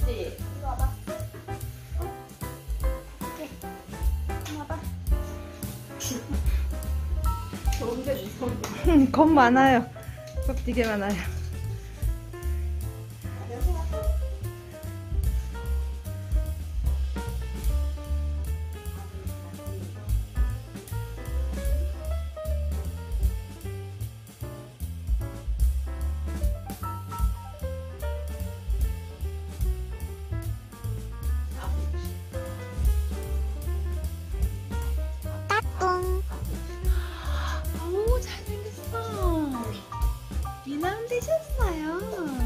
있지? 이거 와봐. 오케이. 이리 와봐. 좋은데 무서운데. 겁 많아요. 겁 되게 많아요. 이만 되셨어요.